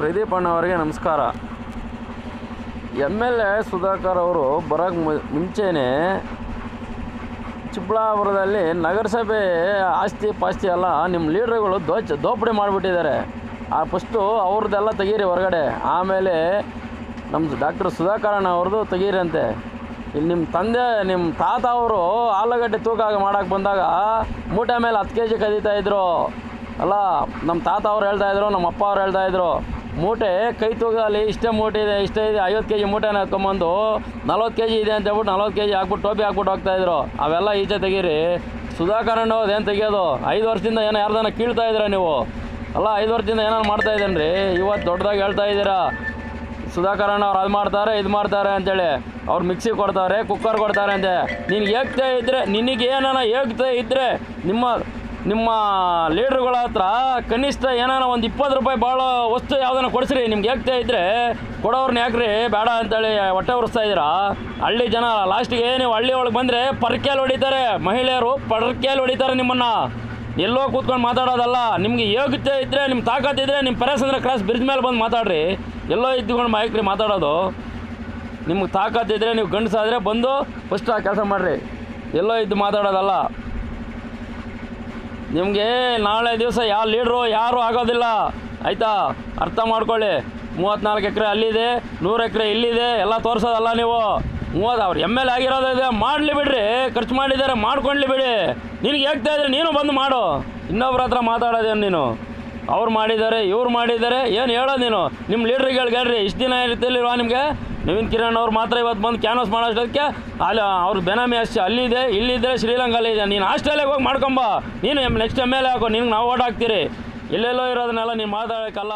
ಪ್ರದೀಪ್ ಅಣ್ಣವರಿಗೆ ನಮಸ್ಕಾರ. M L A Sudhakar ಅವರು ಬರೋಕ್ಕೆ ಮುಂಚೆನೇ ಚಿಕ್ಕಬಳ್ಳಾಪುರದಲ್ಲಿ ನಗರಸಭೆ ಆಸ್ತಿ ಪಾಸ್ತಿ ಎಲ್ಲ ನಿಮ್ಮ ಲೀಡ್ರುಗಳು ದೋಚ, ದೋಪಡಿ ಮಾಡಿಬಿಟ್ಟಿದ್ದಾರೆ. ಆ ಫಸ್ಟು ಅವ್ರದ್ದೆಲ್ಲ ತೆಗೀರಿ ಹೊರಗಡೆ. ಆಮೇಲೆ ನಮ್ಮ ಡಾಕ್ಟರ್ ಸುಧಾಕರಣ್ಣ ಅವ್ರದ್ದು ತೆಗೀರಂತೆ. ಇಲ್ಲಿ ನಿಮ್ಮ ತಂದೆ ನಿಮ್ಮ ತಾತ ಅವರು ಆಲೂಗಡ್ಡೆ ತೂಕ ಮಾಡೋಕ್ಕೆ ಬಂದಾಗ ಮೂಟೆ ಮೇಲೆ ಹತ್ತು ಕೆ ಜಿ ಕದೀತಾ ಇದ್ರು. ಅಲ್ಲ ನಮ್ಮ ತಾತ ಅವ್ರು ಹೇಳ್ತಾ ಇದ್ರು ನಮ್ಮ ಅಪ್ಪ ಅವ್ರು ಹೇಳ್ತಾ ಇದ್ರು. ಮೂಟೆ, ಕೈ ತೂಕದಲ್ಲಿ ಇಷ್ಟೇ ಮೂಟೆ ಇದೆ, ಇಷ್ಟೇ ಇದೆ, ಐವತ್ತು ಕೆ ಜಿ ಮೂಟೆನ ಹಾಕೊಂಬಂದು ನಲ್ವತ್ತು ಕೆ ಜಿ ಇದೆ ಅಂತ ಹೇಳ್ಬಿಟ್ಟು ನಲ್ವತ್ತು ಕೆ ಜಿ ಹಾಕ್ಬಿಟ್ಟು ಟೋಪಿ ಹಾಕ್ಬಿಟ್ಟು ಹೋಗ್ತಾಯಿದ್ರು ಅವೆಲ್ಲ ಈಚೆ ತೆಗೀರಿ. ಸುಧಾಕರಣ್ಣ ಅವ್ರು ಏನು ತೆಗಿಯೋದು? ಐದು ವರ್ಷದಿಂದ ಏನೋ ಯಾರ್ದನ್ನ ಕೀಳ್ತಾ ಇದ್ದೀರಾ ನೀವು? ಅಲ್ಲ, ಐದು ವರ್ಷದಿಂದ ಏನಾರು ಮಾಡ್ತಾ ಇದ್ದೇನೆ ರೀ ಇವತ್ತು ದೊಡ್ಡದಾಗಿ ಹೇಳ್ತಾ ಇದ್ದೀರಾ. ಸುಧಾಕರಣ್ಣ ಅವ್ರು ಅದು ಮಾಡ್ತಾರೆ, ಇದು ಮಾಡ್ತಾರೆ ಅಂತೇಳಿ. ಅವ್ರು ಮಿಕ್ಸಿ ಕೊಡ್ತಾರೆ, ಕುಕ್ಕರ್ ಕೊಡ್ತಾರೆ ಅಂತೆ ನಿನಗೆ ಏಕ್ತೆ ಇದ್ದರೆ ನಿನಗೆ ಏನಾನ ಏಕ್ತೆ ಇದ್ದರೆ ನಿಮ್ಮ ನಿಮ್ಮ ಲೀಡ್ರುಗಳ ಹತ್ರ ಕನಿಷ್ಠ ಏನಾನ ಒಂದು ಇಪ್ಪತ್ತು ರೂಪಾಯಿ ಭಾಳ ವಸ್ತು ಯಾವುದನ್ನ ಕೊಡಿಸ್ರಿ, ನಿಮ್ಗೆ ಹೇಗ್ತಾ ಇದ್ದರೆ ಕೊಡೋರ್ನ ಯಾಕ್ರಿ, ಬೇಡ ಅಂತೇಳಿ ಹೊಟ್ಟೆ ಉರಿಸ್ತಾ ಇದ್ದೀರಾ? ಹಳ್ಳಿ ಜನ ಲಾಸ್ಟಿಗೆ ನೀವು ಹಳ್ಳಿ ಒಳಗೆ ಬಂದರೆ ಪರ್ಕೆಯಲ್ಲಿ ಹೊಡಿತಾರೆ, ಮಹಿಳೆಯರು ಪರ್ಕೆಯಲ್ಲಿ ಹೊಡಿತಾರೆ ನಿಮ್ಮನ್ನು. ಎಲ್ಲೋ ಕೂತ್ಕೊಂಡು ಮಾತಾಡೋದಲ್ಲ, ನಿಮ್ಗೆ ಯೋಗ್ಯತೆ ಇದ್ದರೆ ನಿಮ್ಮ ತಾಕತ್ತಿದ್ರೆ ನಿಮ್ಮ ಪರಸಂದ್ರ ಕ್ರಾಸ್ ಬ್ರಿಡ್ಜ್ ಮೇಲೆ ಬಂದು ಮಾತಾಡ್ರಿ. ಎಲ್ಲೋ ಇದ್ದುಕೊಂಡು ಮಾಯಕ್ರಿ ಮಾತಾಡೋದು. ನಿಮ್ಗೆ ತಾಕತ್ತಿದ್ರೆ ನೀವು ಗಂಡಸಾದರೆ ಬಂದು ಫಸ್ಟ್ ಆ ಕೆಲಸ ಮಾಡಿರಿ. ಎಲ್ಲೋ ಇದ್ದು ಮಾತಾಡೋದಲ್ಲ. ನಿಮಗೆ ನಾಳೆ ದಿವಸ ಯಾವ ಲೀಡ್ರು, ಯಾರೂ ಆಗೋದಿಲ್ಲ. ಆಯಿತಾ? ಅರ್ಥ ಮಾಡ್ಕೊಳ್ಳಿ. ಮೂವತ್ತ್ನಾಲ್ಕು ಎಕರೆ ಅಲ್ಲಿದೆ ನೂರು ಎಕರೆ ಇಲ್ಲಿದೆ ಎಲ್ಲ ತೋರಿಸೋದಲ್ಲ ನೀವು. ಮೂವತ್ತು, ಅವ್ರು ಎಂ ಎಲ್ ಆಗಿರೋದಿದೆ ಮಾಡಲಿ ಬಿಡ್ರಿ. ಖರ್ಚು ಮಾಡಿದ್ದಾರೆ ಮಾಡ್ಕೊಳ್ಳಿ ಬಿಡಿ. ನಿನಗೆ ಹೇಳ್ತಾ ಇದ್ರೆ ನೀನು ಬಂದು ಮಾಡು. ಇನ್ನೊಬ್ರ ಹತ್ರ ಮಾತಾಡೋದೇನು ನೀನು? ಅವ್ರು ಮಾಡಿದ್ದಾರೆ, ಇವ್ರು ಮಾಡಿದ್ದಾರೆ, ಏನು ಹೇಳೋದು ನೀನು? ನಿಮ್ಮ ಲೀಡ್ರಿಗೆ ಹೇಳ್ರಿ, ಇಷ್ಟು ದಿನ ಇರ್ತಿಲ್ವಾ ನಿಮಗೆ? ನವೀನ್ ಕಿರಣ್ ಅವ್ರು ಮಾತ್ರ ಇವತ್ತು ಬಂದು ಕ್ಯಾನ್ವಸ್ ಮಾಡೋಷ್ಟಕ್ಕೆ ಅಲ್ಲಿ ಅವ್ರ ಬೆನಾಮಿ ಅಷ್ಟು ಅಲ್ಲಿದೆ ಇಲ್ಲಿದ್ದರೆ ಶ್ರೀಲಂಕಾಲಿದೆ ನೀನು ಆಸ್ಟ್ರೇಲಿಯಾಗೆ ಹೋಗಿ ಮಾಡ್ಕೊಂಬ. ನೀನು ನೆಕ್ಸ್ಟ್ ಎಂ ಎಲ್ ಎ ಹಾಕೋ ನಿನ್ಗೆ ನಾವು ಓಟ್ ಹಾಕ್ತೀರಿ. ಎಲ್ಲೆಲ್ಲೋ ಇರೋದನ್ನೆಲ್ಲ ನೀನು ಮಾತಾಡೋಕ್ಕಲ್ಲ